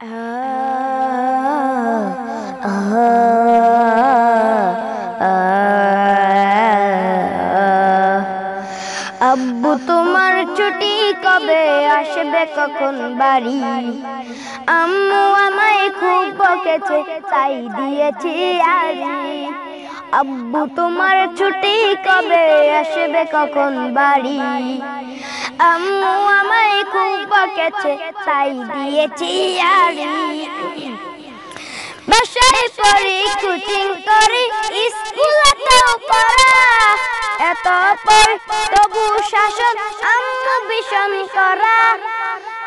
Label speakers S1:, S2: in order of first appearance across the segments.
S1: আব্বু তোমার ছুটি কবে আসবে কখন বাড়ি আম্মু আমায় খুব বকেছে তাই দিয়েছি আরি আব্বু তোমার ছুটি কবে আসবে কখন বাড়ি আম্মু আমায় খুব বকেছে, তাই দিয়েছি আরি বাসায় পড়ি কোচিং করি স্কুলেতেও পড়া। এত পর তবু শাসন আম্মু ভীষণ করা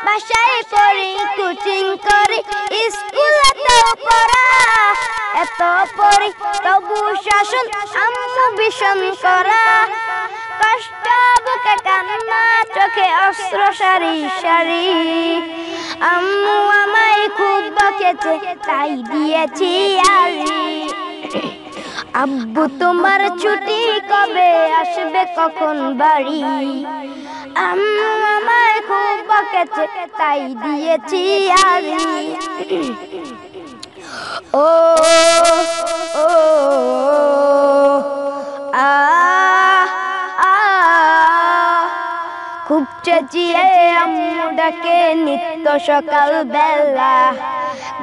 S1: বাসায় পড়ি কোচিং করি স্কুলেতেও পড়া। এত পড়ি, তবু শাসন আম্মু ভীষণ করা কষ্ট কান্না চোখে অস্ত্র সারি সারি আম্মু আমায় খুব বকেছে তাই দিয়েছি আরি আব্বু তোমার ছুটি কবে আসবে কখন বাড়ি আম্মু আমায় খুব বকেছে তাই দিয়েছি আরি ও ও খুব চেঁচিয়ে আম্মু ডাকে নিত্য সকাল বেলা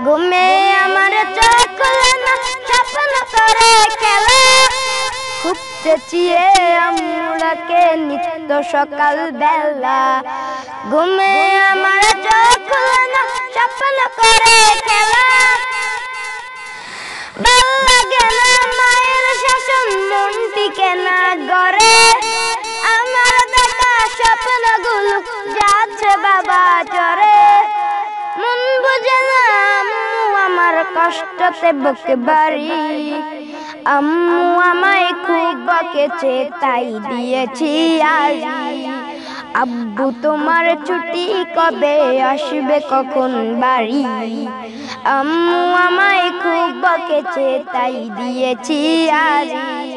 S1: ঘুমে আমার চোখ করে খেলা। খুব চেঁচিয়ে নিত্য সকাল বেলা ঘুমে আমার চোখ স্বপ্ন করে খেলা। ভালো লাগে না মায়ের শাসন মন টিকে না গড়ে। আমার কষ্টতে বুকে বাড়ি। আম্মু আমায় খুব বকেছে, তাই দিয়েছি আরি আব্বু তোমার ছুটি কবে আসবে কখন বাড়ি? আম্মু আমায় খুব বকেছে, তাই দিয়েছি আরি